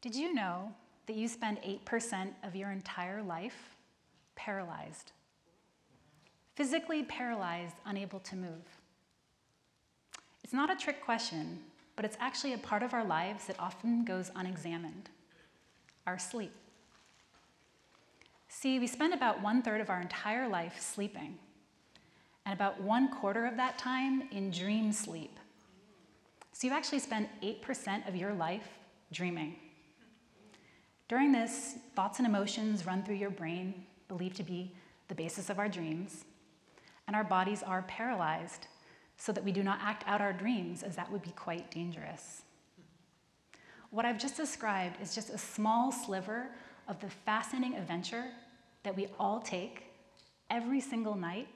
Did you know that you spend 8% of your entire life paralyzed? Physically paralyzed, unable to move. It's not a trick question, but it's actually a part of our lives that often goes unexamined our sleep. See, we spend about one third of our entire life sleeping, and about one quarter of that time in dream sleep. So you actually spend 8% of your life dreaming. During this, thoughts and emotions run through your brain, believed to be the basis of our dreams, and our bodies are paralyzed so that we do not act out our dreams, as that would be quite dangerous. What I've just described is just a small sliver of the fascinating adventure that we all take every single night,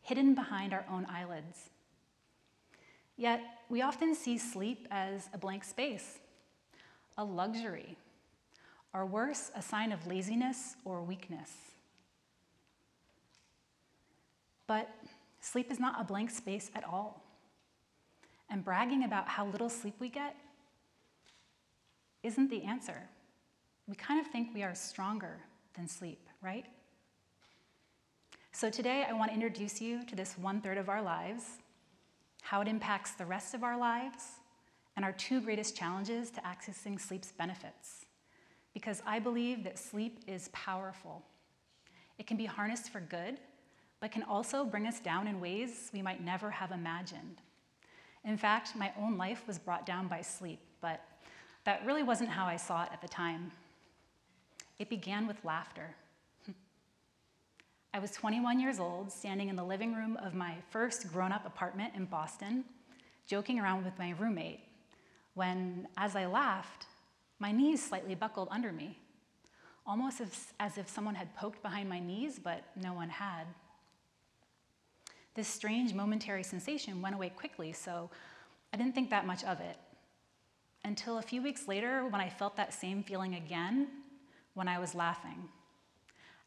hidden behind our own eyelids. Yet, we often see sleep as a blank space, a luxury, or worse, a sign of laziness or weakness. But sleep is not a blank space at all. And bragging about how little sleep we get isn't the answer. We kind of think we are stronger than sleep, right? So today I want to introduce you to this one third of our lives, how it impacts the rest of our lives, and our two greatest challenges to accessing sleep's benefits. Because I believe that sleep is powerful. It can be harnessed for good, but can also bring us down in ways we might never have imagined. In fact, my own life was brought down by sleep, but that really wasn't how I saw it at the time. It began with laughter. I was 21 years old, standing in the living room of my first grown up apartment in Boston, joking around with my roommate, when, as I laughed, my knees slightly buckled under me, almost as, as if someone had poked behind my knees, but no one had. This strange momentary sensation went away quickly, so I didn't think that much of it until a few weeks later when I felt that same feeling again when I was laughing.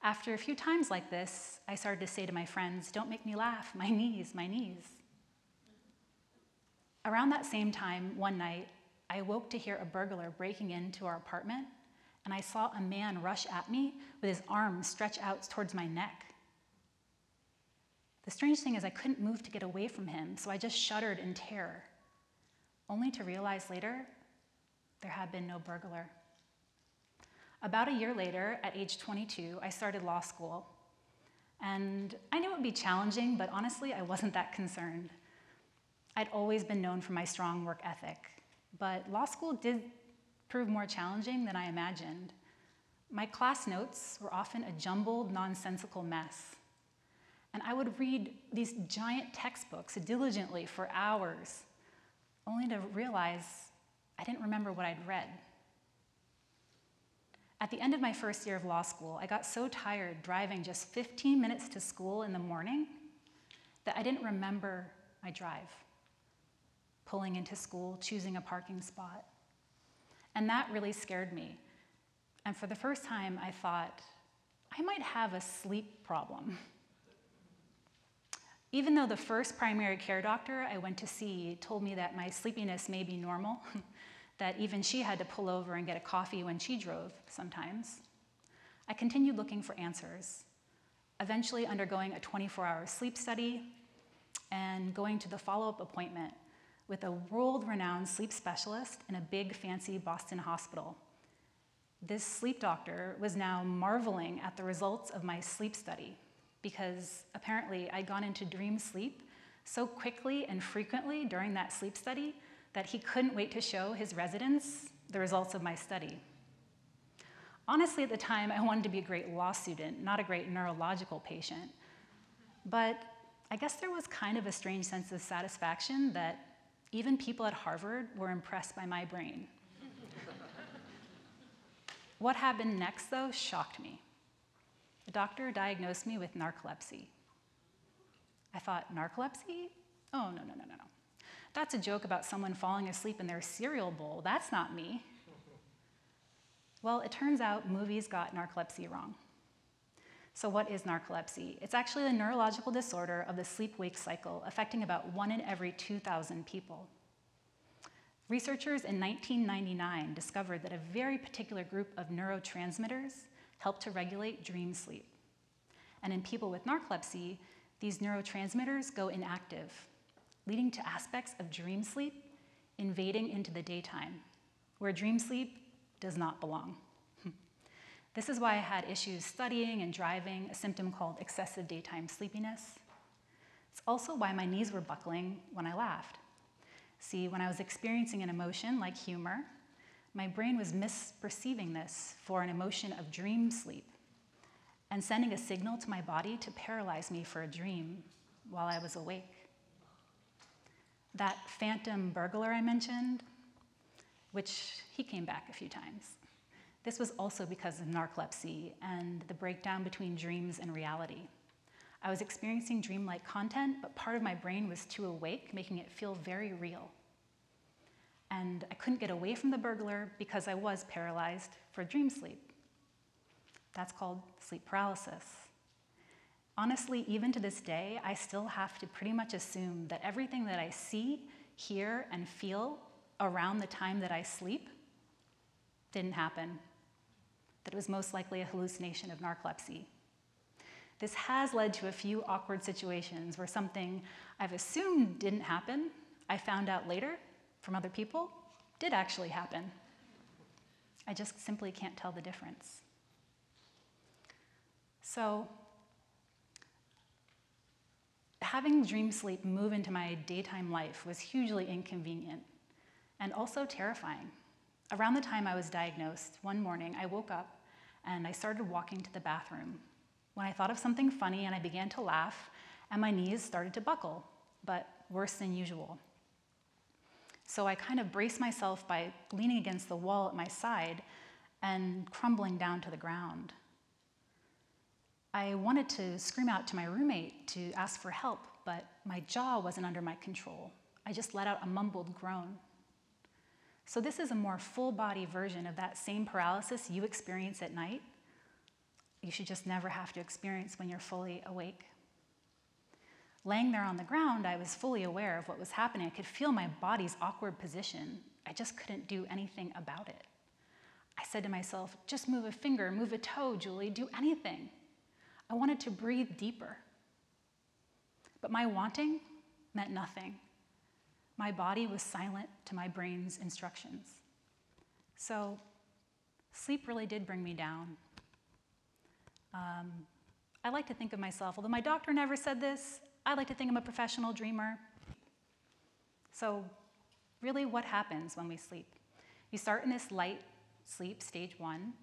After a few times like this, I started to say to my friends, Don't make me laugh, my knees, my knees. Around that same time, one night, I awoke to hear a burglar breaking into our apartment, and I saw a man rush at me with his arms stretched out towards my neck. The strange thing is, I couldn't move to get away from him, so I just shuddered in terror, only to realize later there had been no burglar. About a year later, at age 22, I started law school. And I knew it would be challenging, but honestly, I wasn't that concerned. I'd always been known for my strong work ethic, but law school did prove more challenging than I imagined. My class notes were often a jumbled, nonsensical mess. And I would read these giant textbooks diligently for hours, only to realize I didn't remember what I'd read. At the end of my first year of law school, I got so tired driving just 15 minutes to school in the morning that I didn't remember my drive. Pulling into school, choosing a parking spot. And that really scared me. And for the first time, I thought, I might have a sleep problem. Even though the first primary care doctor I went to see told me that my sleepiness may be normal, that even she had to pull over and get a coffee when she drove sometimes, I continued looking for answers, eventually undergoing a 24 hour sleep study and going to the follow up appointment with a world renowned sleep specialist in a big fancy Boston hospital. This sleep doctor was now marveling at the results of my sleep study because apparently I'd gone into dream sleep so quickly and frequently during that sleep study that he couldn't wait to show his residents the results of my study. Honestly, at the time, I wanted to be a great law student, not a great neurological patient. But I guess there was kind of a strange sense of satisfaction that even people at Harvard were impressed by my brain. what happened next, though, shocked me. The doctor diagnosed me with narcolepsy. I thought, narcolepsy? Oh, no, no, no, no, no. That's a joke about someone falling asleep in their cereal bowl. That's not me. Well, it turns out movies got narcolepsy wrong. So, what is narcolepsy? It's actually a neurological disorder of the sleep wake cycle affecting about one in every 2,000 people. Researchers in 1999 discovered that a very particular group of neurotransmitters help to regulate dream sleep. And in people with narcolepsy, these neurotransmitters go inactive, leading to aspects of dream sleep invading into the daytime, where dream sleep does not belong. This is why I had issues studying and driving, a symptom called excessive daytime sleepiness. It's also why my knees were buckling when I laughed. See, when I was experiencing an emotion like humor, my brain was misperceiving this for an emotion of dream sleep and sending a signal to my body to paralyze me for a dream while I was awake. That phantom burglar I mentioned, which he came back a few times. This was also because of narcolepsy and the breakdown between dreams and reality. I was experiencing dreamlike content, but part of my brain was too awake, making it feel very real. And I couldn't get away from the burglar because I was paralyzed for dream sleep. That's called sleep paralysis. Honestly, even to this day, I still have to pretty much assume that everything that I see, hear, and feel around the time that I sleep didn't happen, that it was most likely a hallucination of narcolepsy. This has led to a few awkward situations where something I've assumed didn't happen, I found out later from other people, did actually happen. I just simply can't tell the difference. So, having dream sleep move into my daytime life was hugely inconvenient and also terrifying. Around the time I was diagnosed, one morning I woke up and I started walking to the bathroom when I thought of something funny and I began to laugh, and my knees started to buckle, but worse than usual. So I kind of braced myself by leaning against the wall at my side and crumbling down to the ground. I wanted to scream out to my roommate to ask for help, but my jaw wasn't under my control. I just let out a mumbled groan. So, this is a more full body version of that same paralysis you experience at night, you should just never have to experience when you're fully awake. Laying there on the ground, I was fully aware of what was happening. I could feel my body's awkward position. I just couldn't do anything about it. I said to myself, just move a finger, move a toe, Julie, do anything. I wanted to breathe deeper. But my wanting meant nothing. My body was silent to my brain's instructions. So, sleep really did bring me down. Um, I like to think of myself, although my doctor never said this, I like to think I'm a professional dreamer. So, really, what happens when we sleep? You start in this light sleep, stage one,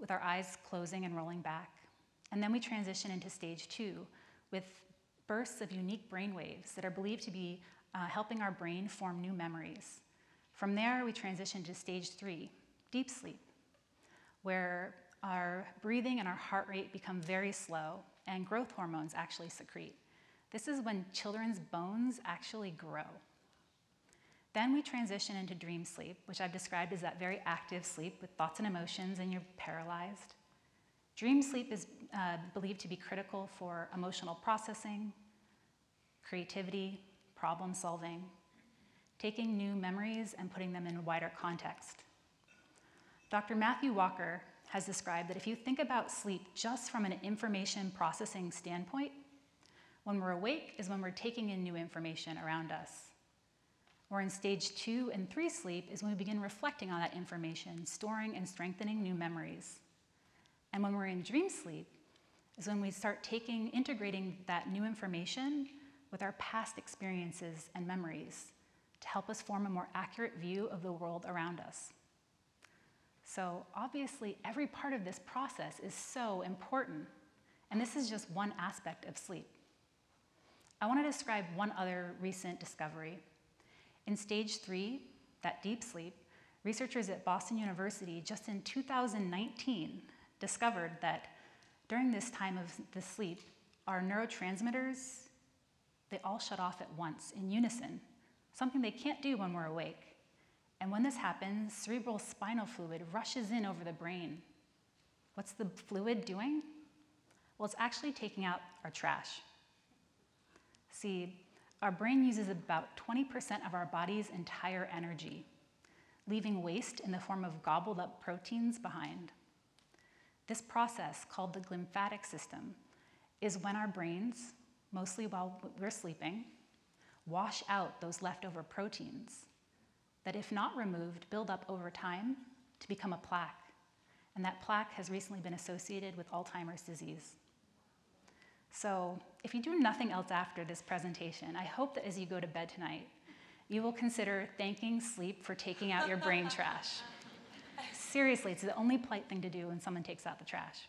with our eyes closing and rolling back. And then we transition into stage two with bursts of unique brain waves that are believed to be uh, helping our brain form new memories. From there, we transition to stage three, deep sleep, where our breathing and our heart rate become very slow, and growth hormones actually secrete. This is when children's bones actually grow. Then we transition into dream sleep, which I've described as that very active sleep with thoughts and emotions, and you're paralyzed. Dream sleep is uh, believed to be critical for emotional processing, creativity, problem solving, taking new memories and putting them in a wider context. Dr. Matthew Walker has described that if you think about sleep just from an information processing standpoint, when we're awake is when we're taking in new information around us. Where in stage two and three sleep is when we begin reflecting on that information, storing and strengthening new memories. And when we're in dream sleep is when we start taking, integrating that new information with our past experiences and memories to help us form a more accurate view of the world around us. So, obviously, every part of this process is so important. And this is just one aspect of sleep. I want to describe one other recent discovery. In stage three, that deep sleep, researchers at Boston University just in 2019 discovered that during this time of the sleep, our neurotransmitters, they all shut off at once in unison, something they can't do when we're awake. And when this happens, cerebral spinal fluid rushes in over the brain. What's the fluid doing? Well, it's actually taking out our trash. See, our brain uses about 20% of our body's entire energy leaving waste in the form of gobbled up proteins behind. This process, called the glymphatic system, is when our brains, mostly while we're sleeping, wash out those leftover proteins that, if not removed, build up over time to become a plaque. And that plaque has recently been associated with Alzheimer's disease. So, if you do nothing else after this presentation, I hope that as you go to bed tonight, you will consider thanking sleep for taking out your brain trash. Seriously, it's the only polite thing to do when someone takes out the trash.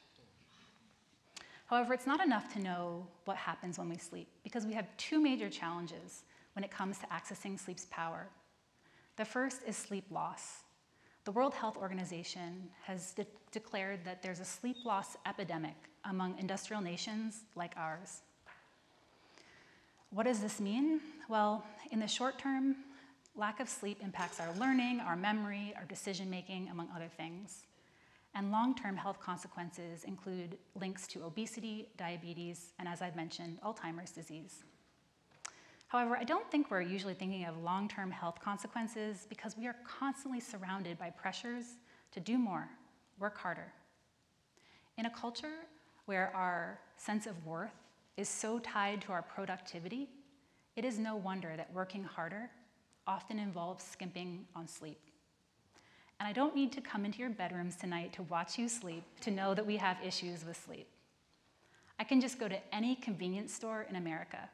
However, it's not enough to know what happens when we sleep because we have two major challenges when it comes to accessing sleep's power. The first is sleep loss. The World Health Organization has de- declared that there's a sleep loss epidemic among industrial nations like ours. What does this mean? Well, in the short term, lack of sleep impacts our learning, our memory, our decision making, among other things. And long term health consequences include links to obesity, diabetes, and as I've mentioned, Alzheimer's disease. However, I don't think we're usually thinking of long term health consequences because we are constantly surrounded by pressures to do more, work harder. In a culture where our sense of worth is so tied to our productivity, it is no wonder that working harder often involves skimping on sleep. And I don't need to come into your bedrooms tonight to watch you sleep to know that we have issues with sleep. I can just go to any convenience store in America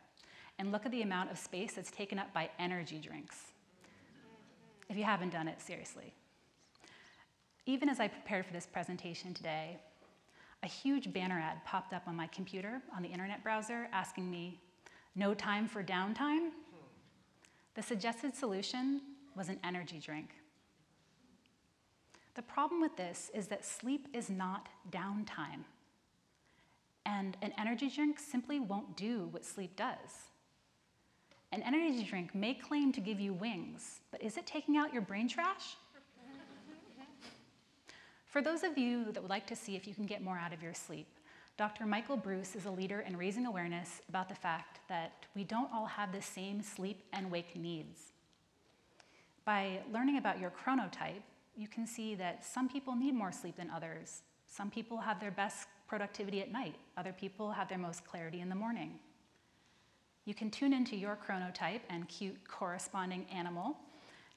and look at the amount of space that's taken up by energy drinks. If you haven't done it, seriously. Even as I prepared for this presentation today, a huge banner ad popped up on my computer on the internet browser asking me, No time for downtime? The suggested solution was an energy drink. The problem with this is that sleep is not downtime. And an energy drink simply won't do what sleep does. An energy drink may claim to give you wings, but is it taking out your brain trash? For those of you that would like to see if you can get more out of your sleep, Dr. Michael Breus is a leader in raising awareness about the fact that we don't all have the same sleep and wake needs. By learning about your chronotype, you can see that some people need more sleep than others. Some people have their best productivity at night, other people have their most clarity in the morning. You can tune into your chronotype and cute corresponding animal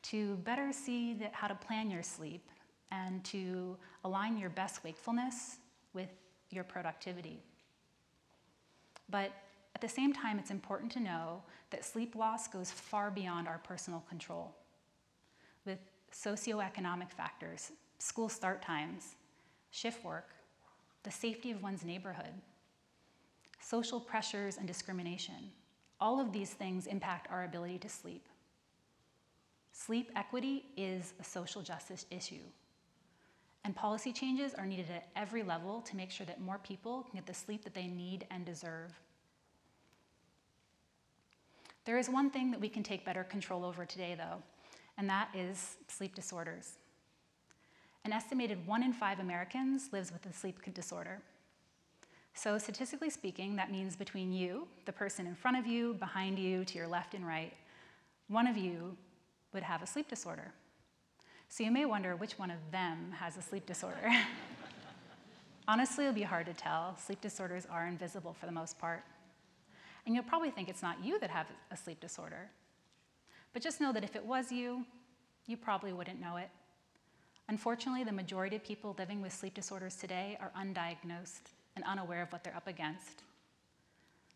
to better see that, how to plan your sleep and to align your best wakefulness with your productivity. But at the same time, it's important to know that sleep loss goes far beyond our personal control. With socioeconomic factors, school start times, shift work, the safety of one's neighborhood, social pressures and discrimination, all of these things impact our ability to sleep. Sleep equity is a social justice issue. And policy changes are needed at every level to make sure that more people can get the sleep that they need and deserve. There is one thing that we can take better control over today, though, and that is sleep disorders. An estimated one in five Americans lives with a sleep disorder. So, statistically speaking, that means between you, the person in front of you, behind you, to your left and right, one of you would have a sleep disorder. So, you may wonder which one of them has a sleep disorder. Honestly, it'll be hard to tell. Sleep disorders are invisible for the most part. And you'll probably think it's not you that have a sleep disorder. But just know that if it was you, you probably wouldn't know it. Unfortunately, the majority of people living with sleep disorders today are undiagnosed and unaware of what they're up against.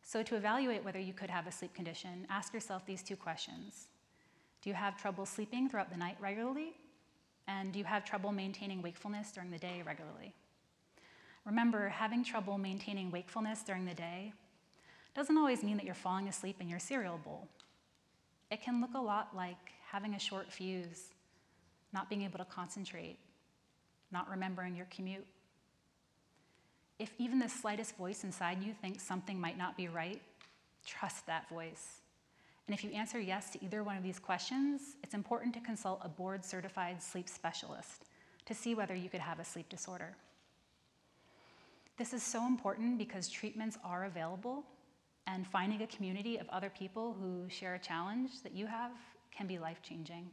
So, to evaluate whether you could have a sleep condition, ask yourself these two questions Do you have trouble sleeping throughout the night regularly? And do you have trouble maintaining wakefulness during the day regularly? Remember, having trouble maintaining wakefulness during the day doesn't always mean that you're falling asleep in your cereal bowl. It can look a lot like having a short fuse, not being able to concentrate, not remembering your commute. If even the slightest voice inside you thinks something might not be right, trust that voice. And if you answer yes to either one of these questions, it's important to consult a board certified sleep specialist to see whether you could have a sleep disorder. This is so important because treatments are available, and finding a community of other people who share a challenge that you have can be life changing.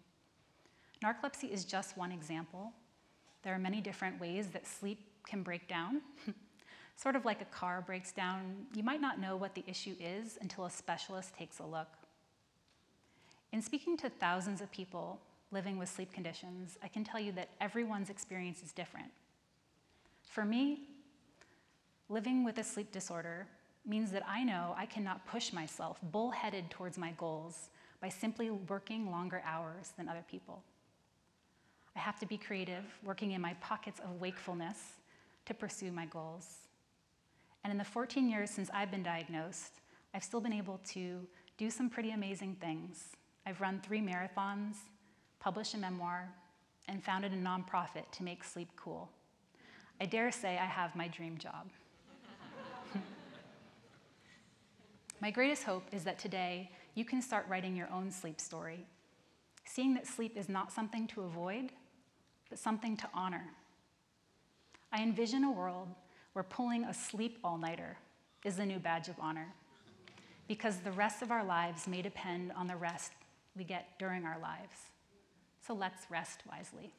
Narcolepsy is just one example. There are many different ways that sleep can break down. sort of like a car breaks down, you might not know what the issue is until a specialist takes a look. In speaking to thousands of people living with sleep conditions, I can tell you that everyone's experience is different. For me, living with a sleep disorder means that I know I cannot push myself bullheaded towards my goals by simply working longer hours than other people. I have to be creative, working in my pockets of wakefulness to pursue my goals. And in the 14 years since I've been diagnosed, I've still been able to do some pretty amazing things. I've run three marathons, published a memoir, and founded a nonprofit to make sleep cool. I dare say I have my dream job. My greatest hope is that today you can start writing your own sleep story, seeing that sleep is not something to avoid, but something to honor. I envision a world where pulling a sleep all nighter is the new badge of honor, because the rest of our lives may depend on the rest we get during our lives. So let's rest wisely.